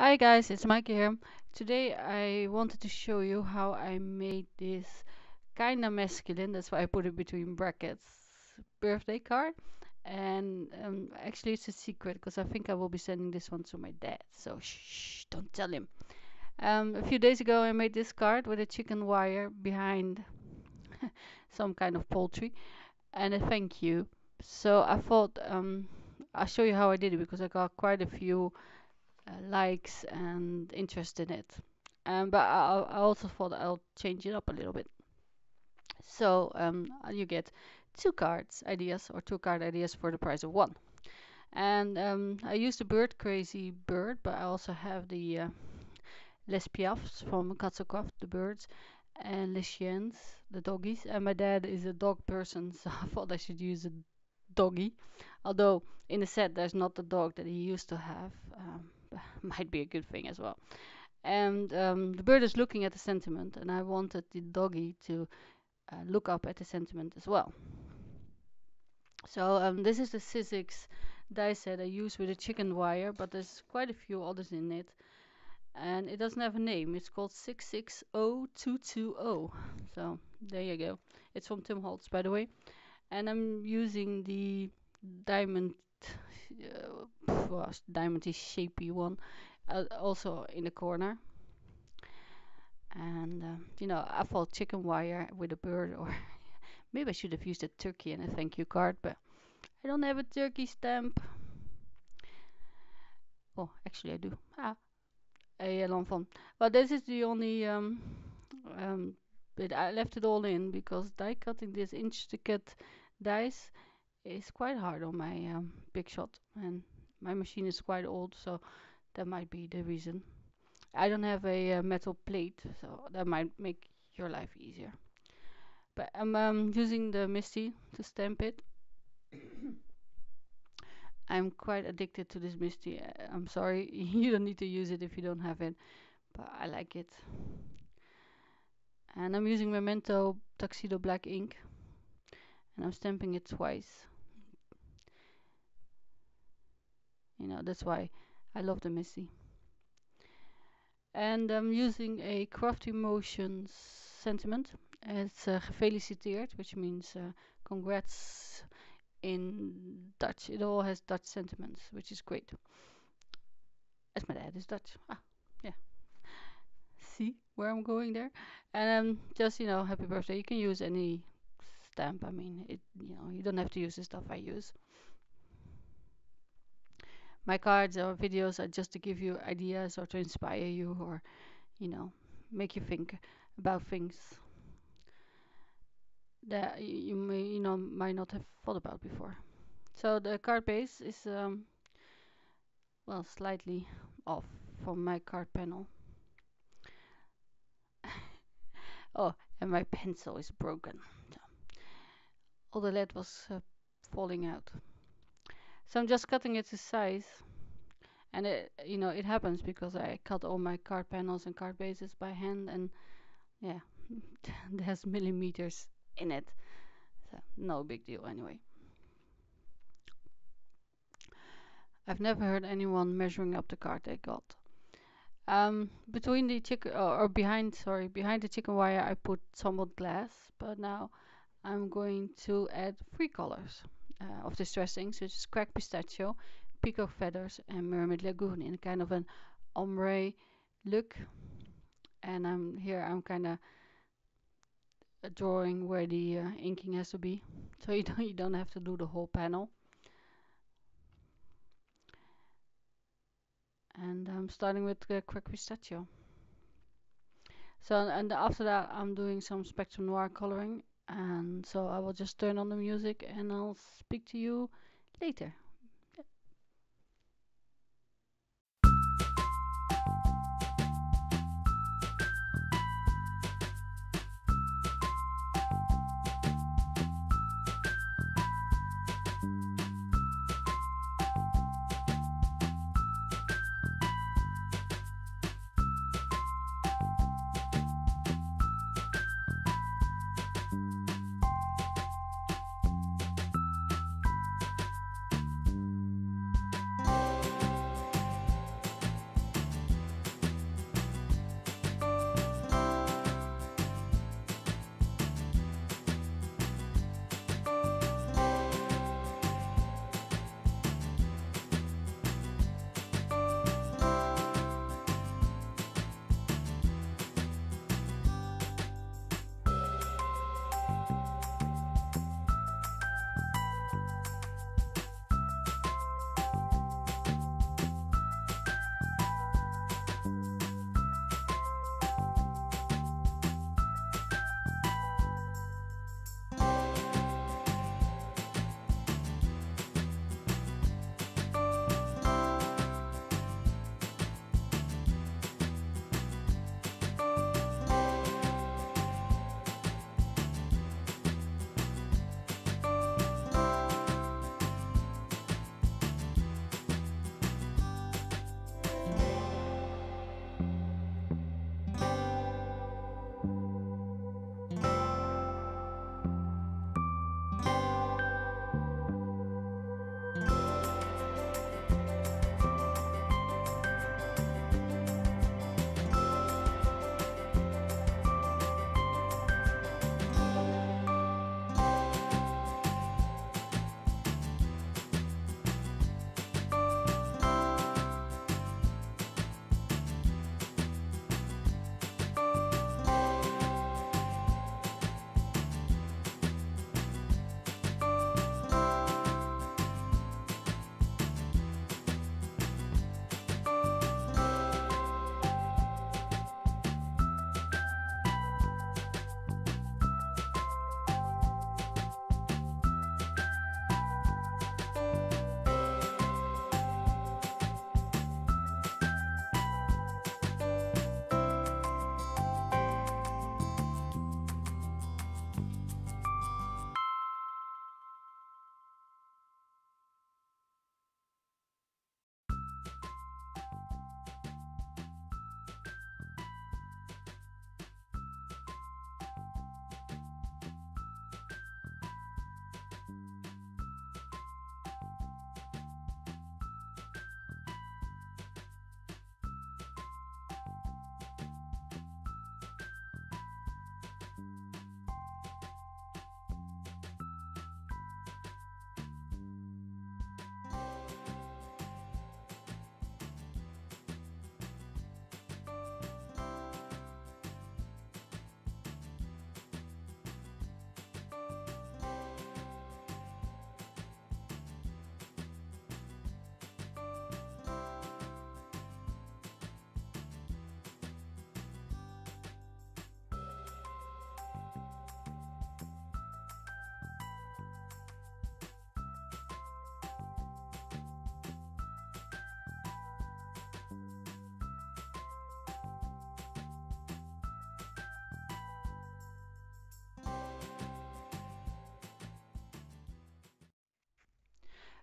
Hi guys, it's Maaike here. Today I wanted to show you how I made this kinda masculine, that's why I put it between brackets, birthday card. And um, actually it's a secret because I think I will be sending this one to my dad. So shh, don't tell him. Um, a few days ago I made this card with a chicken wire behind some kind of poultry and a thank you. So I thought um, I'll show you how I did it because I got quite a few uh, likes and interest in it. Um, but I, I also thought I'll change it up a little bit. So um, you get two cards ideas or two card ideas for the price of one. And um, I used the bird crazy bird, but I also have the uh, Les Piafs from Katzelkraft, the birds, and Les Chiens, the doggies. And my dad is a dog person, so I thought I should use a doggy. Although in the set there's not the dog that he used to have. Um, might be a good thing as well. And um, the bird is looking at the sentiment, and I wanted the doggy to uh, look up at the sentiment as well. So um, this is the Sizzix die set I use with a chicken wire, but there's quite a few others in it. And it doesn't have a name. It's called 660220. So there you go. It's from Tim Holtz, by the way. And I'm using the diamond uh, diamondy shapey one uh, also in the corner. And uh, you know I thought chicken wire with a bird or maybe I should have used a turkey and a thank you card but I don't have a turkey stamp. Oh actually I do. Ah a long fun but this is the only um, um, but I left it all in because die cutting this intricate dies is quite hard on my um, big shot and my machine is quite old so that might be the reason. I don't have a uh, metal plate so that might make your life easier. But I'm um, using the MISTI to stamp it. I'm quite addicted to this MISTI uh, I'm sorry you don't need to use it if you don't have it but I like it. And I'm using Memento Tuxedo Black ink and I'm stamping it twice you know that's why I love the MISTI and I'm using a Craft Emotions sentiment. It's uh, gefeliciteerd which means uh, congrats in Dutch it all has Dutch sentiments which is great. As my dad is Dutch. Ah yeah. See where I'm going there? And um, just you know happy birthday. You can use any stamp. I mean it you know you don't have to use the stuff I use my cards or videos are just to give you ideas or to inspire you or you know make you think about things that you may you know might not have thought about before. So the card base is um, well slightly off from my card panel. Oh and my pencil is broken. So all the lead was uh, falling out so I'm just cutting it to size. And it, you know, it happens because I cut all my card panels and card bases by hand and yeah, there's millimeters in it. So no big deal anyway. I've never heard anyone measuring up the card they got. Um, between the chicken or, or behind, sorry, behind the chicken wire, I put somewhat glass, but now I'm going to add three colors uh, of distress inks, which is cracked pistachio, peacock feathers, and mermaid lagoon in kind of an ombre look. And I'm here. I'm kind of drawing where the uh, inking has to be, so you don't you don't have to do the whole panel. And I'm starting with the cracked pistachio. So and after that I'm doing some spectrum noir coloring and so I will just turn on the music and I'll speak to you later.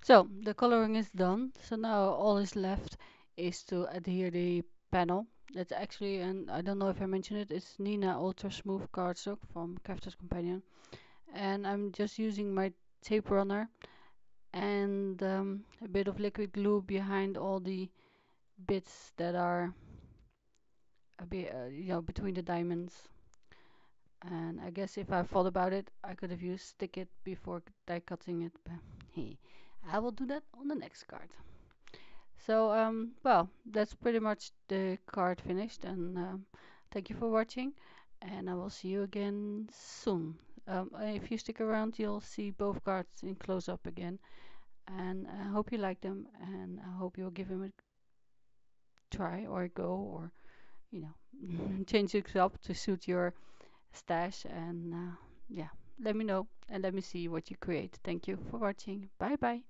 So the coloring is done. So now all is left is to adhere the panel. That's actually, and I don't know if I mentioned it, it's Nina Ultra Smooth cardstock from Crafter's Companion. And I'm just using my tape runner and um, a bit of liquid glue behind all the bits that are a bit, uh, you know, between the diamonds. And I guess if I thought about it, I could have used stick it before die cutting it. I will do that on the next card. So, um, well, that's pretty much the card finished. And um, thank you for watching. And I will see you again soon. Um, if you stick around, you'll see both cards in close up again. And I hope you like them. And I hope you'll give them a try or a go or, you know, change it up to suit your stash and uh, yeah let me know and let me see what you create thank you for watching bye bye